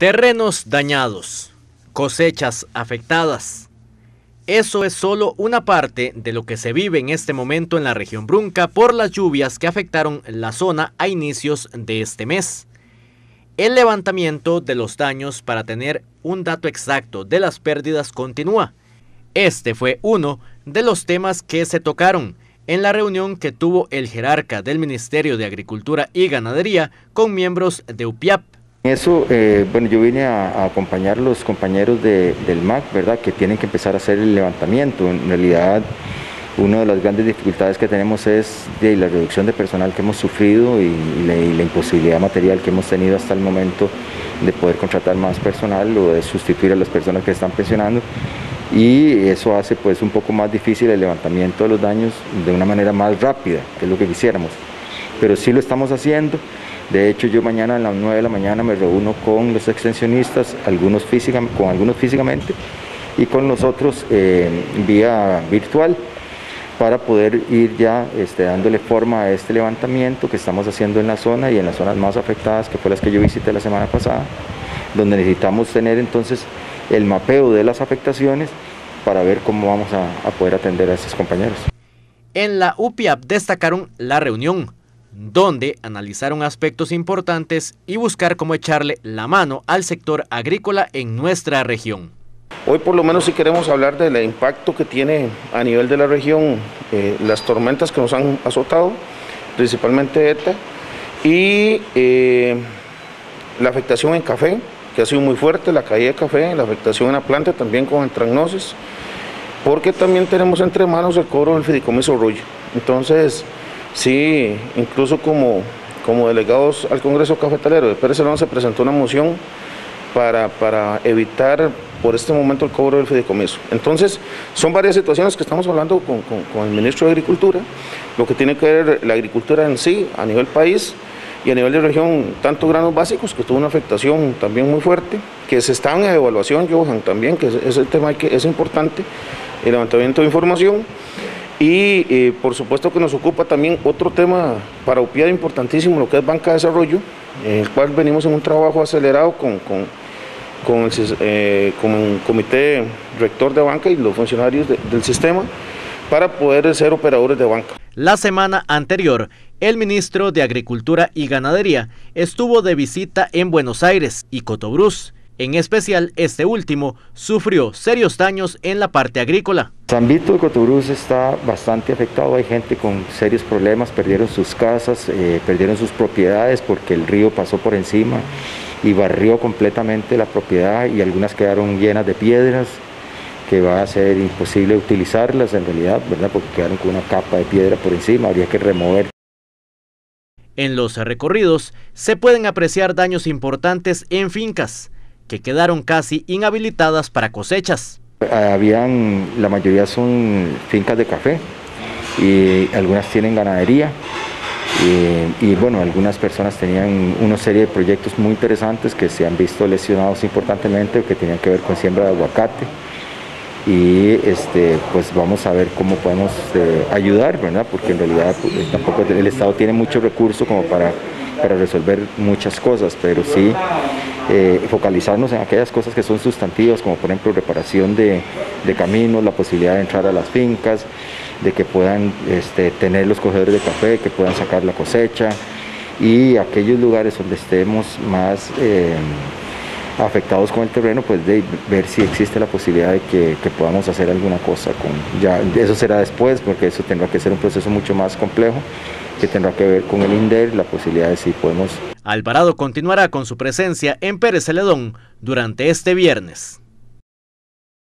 Terrenos dañados, cosechas afectadas. Eso es solo una parte de lo que se vive en este momento en la región Brunca por las lluvias que afectaron la zona a inicios de este mes. El levantamiento de los daños para tener un dato exacto de las pérdidas continúa. Este fue uno de los temas que se tocaron en la reunión que tuvo el jerarca del Ministerio de Agricultura y Ganadería con miembros de UPIAP. Eso, eh, bueno, yo vine a, acompañar a los compañeros del MAC, ¿verdad?, que tienen que empezar a hacer el levantamiento. En realidad, una de las grandes dificultades que tenemos es de la reducción de personal que hemos sufrido y, la, imposibilidad material que hemos tenido hasta el momento de poder contratar más personal o de sustituir a las personas que están pensionando y eso hace pues un poco más difícil el levantamiento de los daños de una manera más rápida, que es lo que quisiéramos. Pero sí lo estamos haciendo. De hecho, yo mañana a las 9 de la mañana me reúno con los extensionistas, algunos con algunos físicamente y con los otros eh, vía virtual para poder ir ya este, dándole forma a este levantamiento que estamos haciendo en la zona y en las zonas más afectadas, que fue las que yo visité la semana pasada, donde necesitamos tener entonces el mapeo de las afectaciones para ver cómo vamos a, poder atender a estos compañeros. En la UPIAP destacaron la reunión, donde analizaron aspectos importantes y buscar cómo echarle la mano al sector agrícola en nuestra región. Hoy por lo menos sí queremos hablar del impacto que tiene a nivel de la región eh, las tormentas que nos han azotado, principalmente ETA, y eh, la afectación en café, que ha sido muy fuerte, la caída de café, la afectación en la planta también con entragnosis, porque también tenemos entre manos el cobro del fideicomiso rollo. Entonces, sí, incluso como, como delegados al Congreso Cafetalero de Pérez Salón se presentó una moción para, para evitar por este momento el cobro del fideicomiso. Entonces, son varias situaciones que estamos hablando con, con, el ministro de Agricultura, lo que tiene que ver la agricultura en sí, a nivel país, y a nivel de región, tanto granos básicos, que tuvo una afectación también muy fuerte, que se están en evaluación, Johan, también, que ese tema que es importante, el levantamiento de información, y eh, por supuesto que nos ocupa también otro tema para UPIAD importantísimo, lo que es banca de desarrollo, en el cual venimos en un trabajo acelerado con, con con el, eh, comité rector de banca y los funcionarios del sistema para poder ser operadores de banca. La semana anterior, el ministro de Agricultura y Ganadería estuvo de visita en Buenos Aires y Cotobruz. En especial, este último sufrió serios daños en la parte agrícola. San Vito de Cotobruz está bastante afectado, hay gente con serios problemas, perdieron sus casas, eh, perdieron sus propiedades porque el río pasó por encima y barrió completamente la propiedad y algunas quedaron llenas de piedras que va a ser imposible utilizarlas en realidad, ¿verdad? Porque quedaron con una capa de piedra por encima, habría que remover. En los recorridos se pueden apreciar daños importantes en fincas que quedaron casi inhabilitadas para cosechas. Habían, la mayoría son fincas de café y algunas tienen ganadería y bueno, algunas personas tenían una serie de proyectos muy interesantes que se han visto lesionados importantemente, que tenían que ver con siembra de aguacate. Y este, pues vamos a ver cómo podemos eh, ayudar, ¿verdad? Porque en realidad pues, tampoco el Estado tiene mucho recurso como para, para resolver muchas cosas, pero sí eh, focalizarnos en aquellas cosas que son sustantivas, como por ejemplo reparación de, caminos, la posibilidad de entrar a las fincas, de que puedan este, tener los cogedores de café, que puedan sacar la cosecha y aquellos lugares donde estemos más eh, afectados con el terreno, pues de ver si existe la posibilidad de que, que, podamos hacer alguna cosa con ya eso será después porque eso tendrá que ser un proceso mucho más complejo que tendrá que ver con el INDER, la posibilidad de si podemos. Alvarado continuará con su presencia en Pérez Celedón durante este viernes.